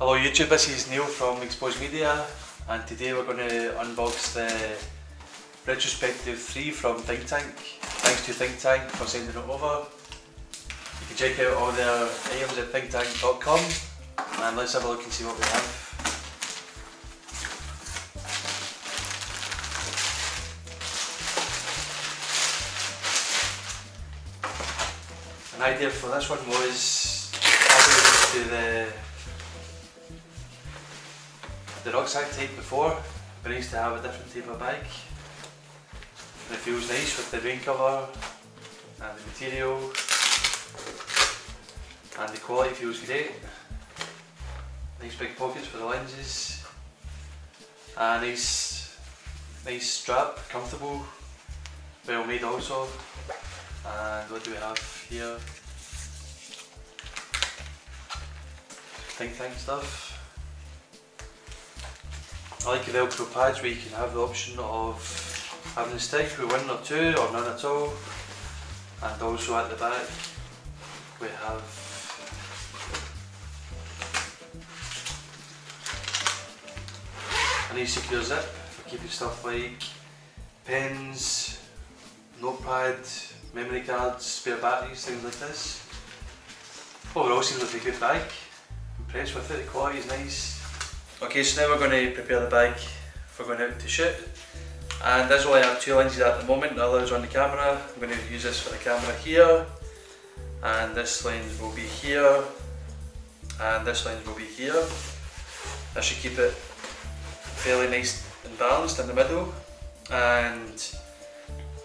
YouTube, this is Neil from Xpose Media and today we're going to unbox the Retrospective 3 from Think Tank. Thanks to Think Tank for sending it over. You can check out all their items at thinktank.com and let's have a look and see what we have. An idea for this one was to the the rucksack type before, but nice to have a different type of bag. And it feels nice with the rain cover and the material and the quality feels great. Nice big pockets for the lenses. A nice, nice strap, comfortable, well made also. And what do we have here? Think Tank stuff. I like the velcro pads where you can have the option of having the stick with one or two or none at all and also at the back we have a nice secure zip for keeping stuff like pens, notepad, memory cards, spare batteries, things like this. Overall seems like a good bag. Impressed with it, the quality is nice. Okay, so now we're going to prepare the bag for going out to shoot. And as well I have two lenses at the moment, the other is on the camera. I'm going to use this for the camera here. And this lens will be here. And this lens will be here. I should keep it fairly nice and balanced in the middle. And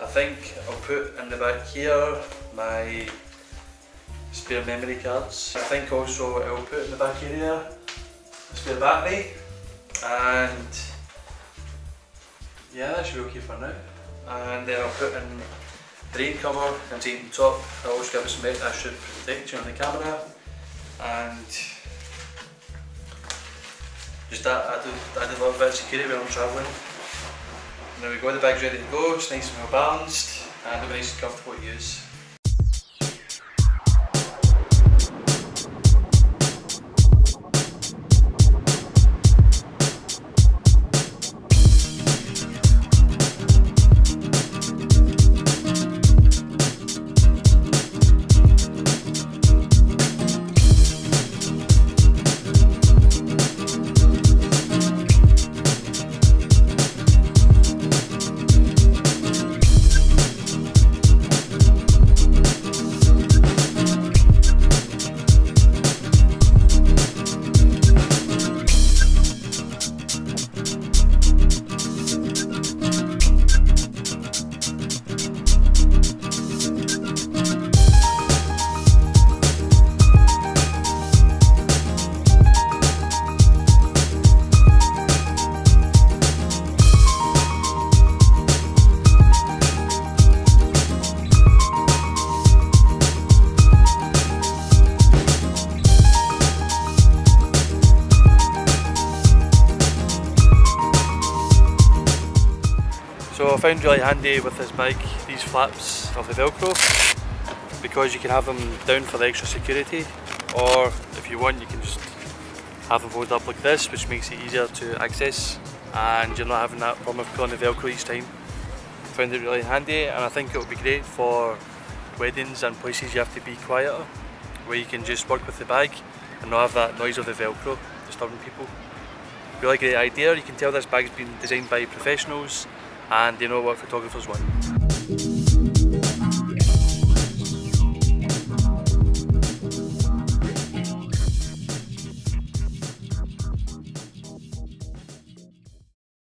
I think I'll put in the back here my spare memory cards. I think also I'll put in the back area spare battery and yeah that should be okay for now. And then I'll put in the rain cover and the top. I'll also give it some extra protection on the camera. And just add, add, add a little bit of security when I'm travelling. There we go the bag's ready to go it's nice and well balanced and it'll be nice and comfortable to use I found really handy with this bike these flaps of the velcro because you can have them down for the extra security or if you want you can just have them folded up like this which makes it easier to access and you're not having that problem of pulling the velcro each time. I found it really handy and I think it would be great for weddings and places you have to be quieter where you can just work with the bag and not have that noise of the velcro disturbing people. Really great idea, you can tell this bag's been designed by professionals and they know what photographers want.